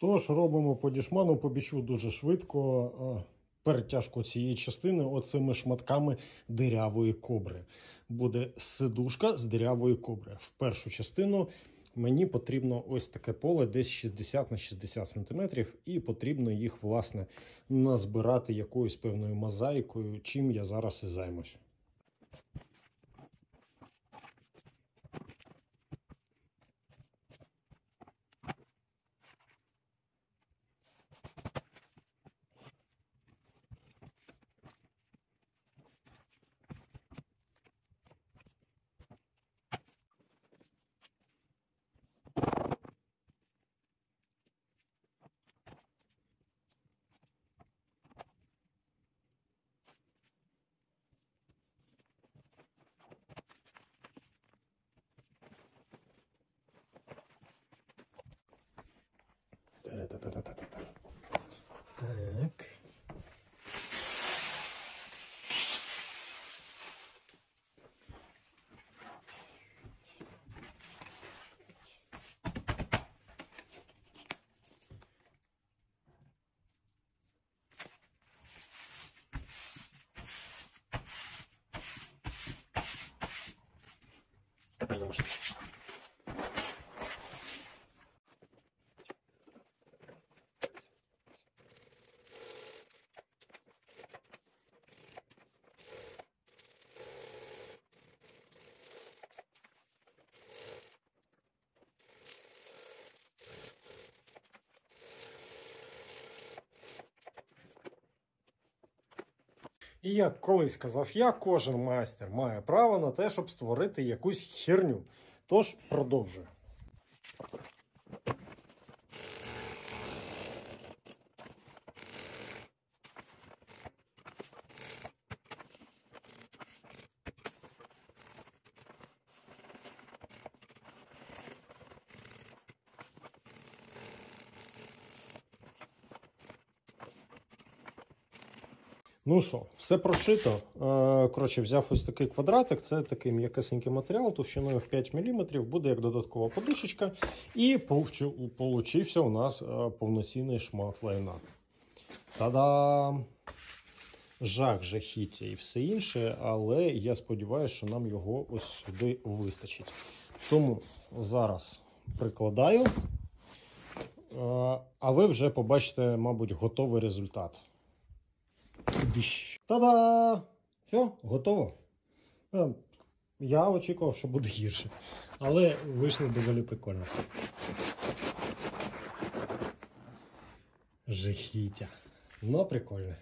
Тож робимо по дішману, по бічу дуже швидко. Перетяжку цієї частини оцими шматками дирявої кобри. Буде сидушка з дирявої кобри. В першу частину мені потрібно ось таке поле, десь 60 на 60 см, і потрібно їх, власне, назбирати якоюсь певною мозаїкою, чим я зараз і займусь. Та-та-та-та-та-та. Так. Тепер замушити. І як колись казав я, кожен майстер має право на те, щоб створити якусь херню. Тож продовжую. Ну що, все прошито. Е, Коротше, взяв ось такий квадратик, це такий м'якесенький матеріал, товщиною в 5 мм, буде як додаткова подушечка. І получився у нас е, повноцінний шмат лайна. Та-дам! Жах, жахіття і все інше, але я сподіваюся, що нам його ось сюди вистачить. Тому зараз прикладаю, е, а ви вже побачите, мабуть, готовий результат. Та-да! Все, готово. Е, Я очікував, що буде гірше. Але вийшло доволі прикольно. Жахіття. Ну, прикольно.